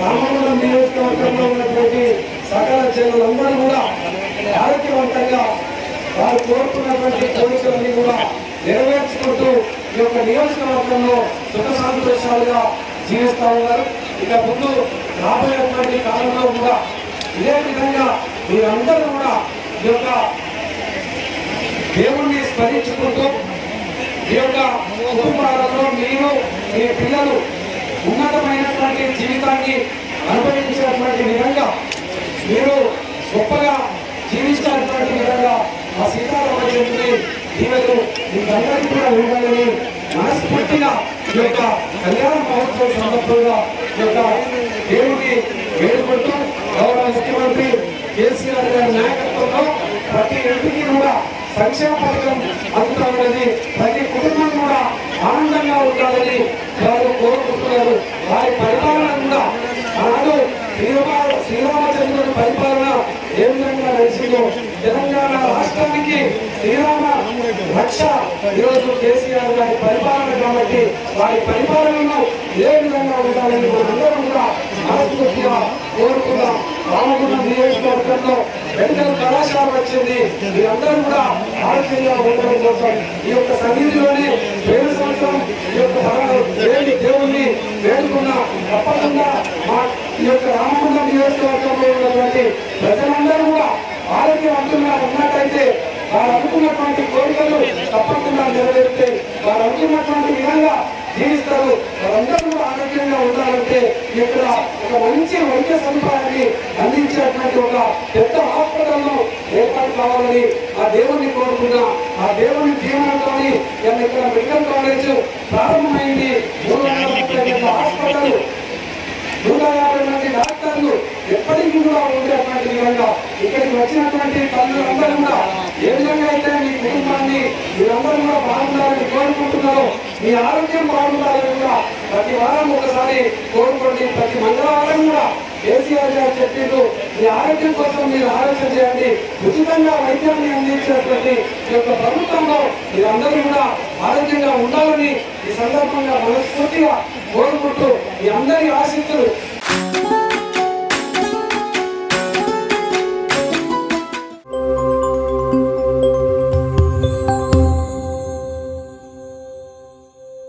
రామగుండం నియోజకవర్గంలో ఉన్నటువంటి సకల జనులందరూ కూడా ఆరోగ్యవంతంగా వారు కోరుకున్నటువంటి కోరికలన్నీ కూడా నెరవేర్చుకుంటూ ఈ యొక్క నియోజకవర్గంలో సుఖ సంతోషాలుగా జీవిస్తా ఉన్నారు. ఇక ముందు రాబోయేటువంటి కాలంలో కూడా ఇదే విధంగా మీరందరూ కూడా ఈ యొక్క దేవుణ్ణి స్మరించుకుంటూ ఈ యొక్క కుటుంబాలలో మీరు మీ పిల్లలు ఉన్నతమైనటువంటి జీవితాన్ని అనుభవించినటువంటి విధంగా మీరు గొప్పగా జీవించినటువంటి విధంగా ఆ సీతారామచంద్రుని దీవెలు మీకందరికీ కూడా ఉండాలని మనస్ఫూర్తిగా ఈ యొక్క కళ్యాణ మహోత్సవం సందర్భంగా ఈ యొక్క దేవుడిని వేడుకుంటూ గౌరవ ముఖ్యమంత్రి కేసీఆర్ గారి నాయకత్వంలో ప్రతి ఇంటికి కూడా సంక్షేమ పథకం అందుతా ఉన్నది ప్రతి కుటుంబం కూడా ఆనందంగా ఉండాలని వారు కోరుకుంటున్నారు. వారి పరిపాలన కూడా ఆనాడు శ్రీరామ శ్రీరామచంద్రుడి పరిపాలన ఏ విధంగా నడిచిందో తెలంగాణ రాష్ట్రానికి శ్రీరామ రక్ష ఈరోజు కేసీఆర్ గారి పరిపాలన కాబట్టి వారి పరిపాలనను ఏ విధంగా ఉండాలని మనందరం కూడా మనస్ఫూర్తిగా కోరుకుందాం. రామగుండం నియోజకవర్గంలో మెడికల్ కళాశాల వచ్చింది. మీరందరూ కూడా ఆరోగ్యంగా ఉండడం కోసం ఈ యొక్క సన్నిధిలోని ఏడు సంవత్సరం ఈ యొక్క భగవ- దేవుని దేవుణ్ణి వేడుకున్నా తప్పకుండా మా ఈ యొక్క రామగుండం నియోజకవర్గంలో ఉన్నటువంటి ప్రజలందరూ కూడా ఆరోగ్యవంతంగా ఉన్నట్టయితే వారు అనుకున్నటువంటి కోరికలు తప్పకుండా నెరవేరితే వారు అనుకున్నటువంటి విధంగా జీవిస్తారు. వారందరూ కూడా ఆరోగ్యంగా ఉండాలంటే ఇక్కడ ఒక మంచి వైద్య సదుపాయాన్ని అందించేటువంటి ఒక పెద్ద ఏర్పాటు ఆ దేవుణ్ణి కోరుకున్నా ఆ దేవుని జీవనంతోని ఇవాళ ఇక్కడ మెడికల్ కాలేజ్ ప్రారంభమైంది. మూడు హాస్పిటల్ నూట యాభై మంది డాక్టర్లు ఎప్పటికీ కూడా ఉండేటువంటి విధంగా ఇక్కడికి వచ్చినటువంటి తల్లులందరూ కూడా ఏ విధంగా అయితే మీ కుటుంబాన్ని మీరందరూ కూడా బాగుండాలని కోరుకుంటున్నారో మీ ఆరోగ్యం బాగుండాలని కూడా ప్రతి వారం ఒకసారి కోరుకోండి. ప్రతి మంగళవారం కూడా కేసీఆర్ గారు చెప్పిండు మీ ఆరోగ్యం కోసం మీరు ఆలోచన చేయండి. ఉచితంగా వైద్యాన్ని అందించినటువంటి ఈ యొక్క ప్రభుత్వంలో మీరందరూ కూడా ఆరోగ్యంగా ఉండాలని ఈ సందర్భంగా మనస్ఫూర్తిగా కోరుకుంటూ మీ అందరి ఆశిస్తులు